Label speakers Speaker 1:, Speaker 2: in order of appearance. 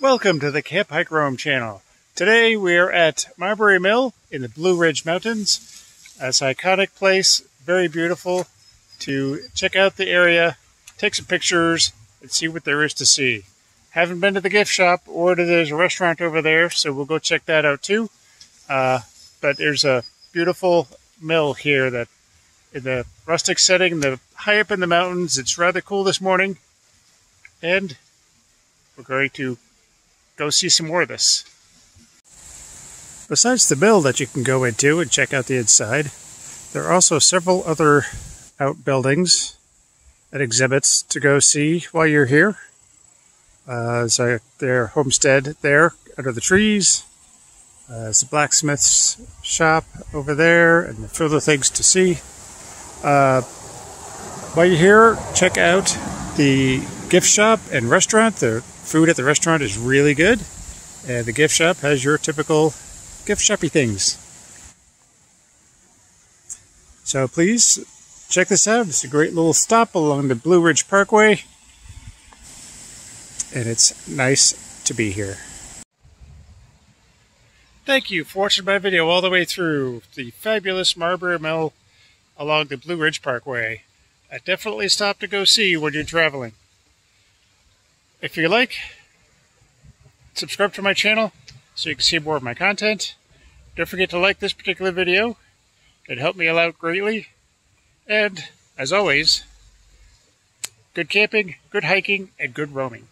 Speaker 1: Welcome to the Camp Hike Roam channel. Today we are at Mabry Mill in the Blue Ridge Mountains. It's an iconic place, very beautiful to check out the area, take some pictures, and see what there is to see. Haven't been to the gift shop or to there's a restaurant over there, so we'll go check that out too. Uh, but there's a beautiful mill here that in the rustic setting, the high up in the mountains. It's rather cool this morning. And we're going to go see some more of this. Besides the mill that you can go into and check out the inside, there are also several other outbuildings and exhibits to go see while you're here. Uh, a, their homestead there under the trees. Uh, there's a blacksmith's shop over there and further things to see. Uh, while you're here, check out the gift shop and restaurant. The food at the restaurant is really good. And the gift shop has your typical gift shoppy things. So please check this out. It's a great little stop along the Blue Ridge Parkway. And it's nice to be here. Thank you for watching my video all the way through the fabulous Mabry Mill along the Blue Ridge Parkway. I definitely stop to go see when you're traveling. If you like, subscribe to my channel so you can see more of my content. Don't forget to like this particular video. It helped me out greatly. And, as always, good camping, good hiking, and good roaming.